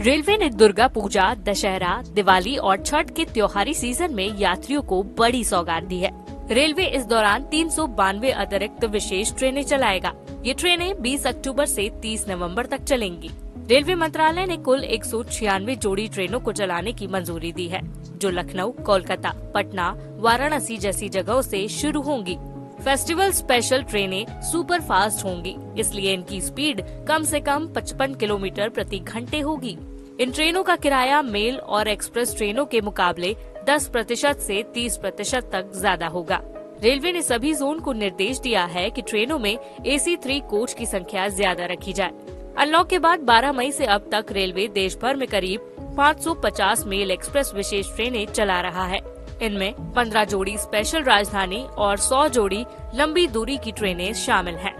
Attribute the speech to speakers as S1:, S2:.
S1: Railway ने दुर्गा पूजा, दशहरा, दिवाली और छठ के त्योहारी सीज़न में यात्रियों को बड़ी सौगात दी है। रेलवे इस दौरान तीन बानवे अतिरिक्त विशेष ट्रेनें चलाएगा। ये ट्रेनें 20 अक्टूबर से 30 नवंबर तक चलेंगी। रेलवे मंत्रालय ने कुल एक सौ छियानवे जोड़ी ट्रेनों को चलाने की मंजूरी दी है, जो लखनऊ, कोलकाता, पटना, वाराणसी जैसी जगहों से शुरू होंगी। फेस्टिवल स्पेशल ट्रेनें सुपर फास्ट होंगी, इसलिए इनकी स्पीड कम से कम 55 किलोमीटर प्रति घंटे होगी। इन ट्रेनों का किराया मेल और एक्सप्रेस ट्रेनों के मुकाबले 10 प्रतिशत ऐसी 30 प्रतिशत तक ज़्यादा होगा। रेलवे ने सभी जोन को निर्देश दिया है कि ट्रेनों में एसी थ्री कोच की संख्या ज़्यादा रखी जाए। अनलॉक के बाद 12 मई से अब तक रेलवे देश भर में करीब 550 मेल एक्सप्रेस विशेष ट्रेनें चला रहा है। इनमें 15 जोड़ी स्पेशल राजधानी और 100 जोड़ी लंबी दूरी की ट्रेनें शामिल हैं।